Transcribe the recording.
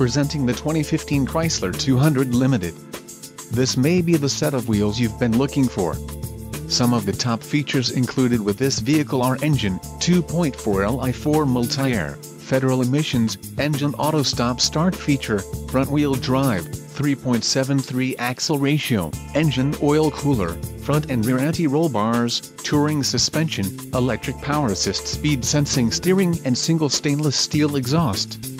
presenting the 2015 Chrysler 200 Limited. This may be the set of wheels you've been looking for. Some of the top features included with this vehicle are engine, 2.4 Li4 multi-air, federal emissions, engine auto stop start feature, front wheel drive, 3.73 axle ratio, engine oil cooler, front and rear anti-roll bars, touring suspension, electric power assist speed sensing steering and single stainless steel exhaust.